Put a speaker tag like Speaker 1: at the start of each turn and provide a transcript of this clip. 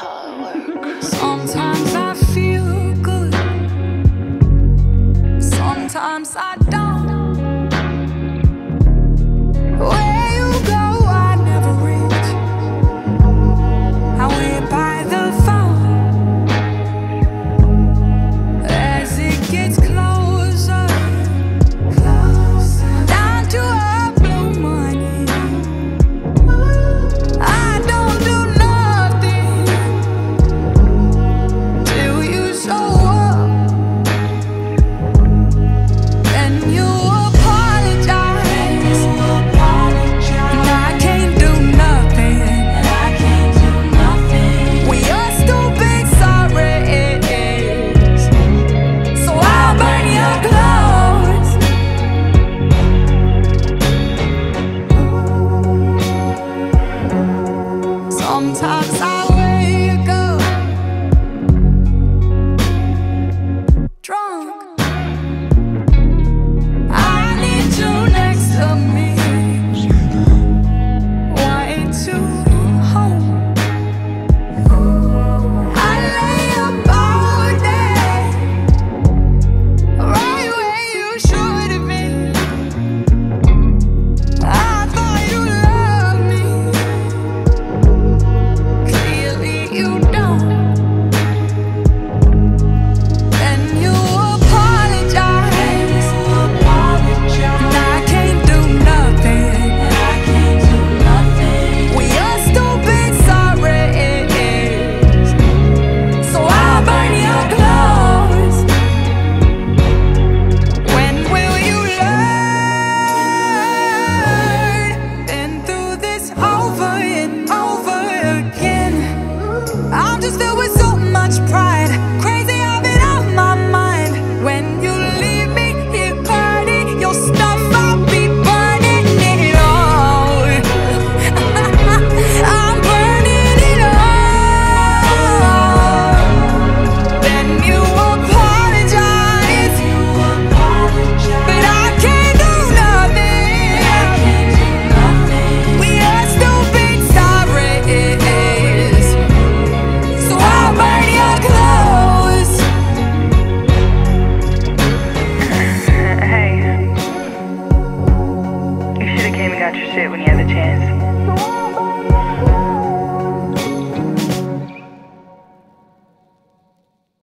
Speaker 1: Sometimes I feel good, sometimes I don't. Sometimes I'm just filled with so much pride.
Speaker 2: shit when he had the chance.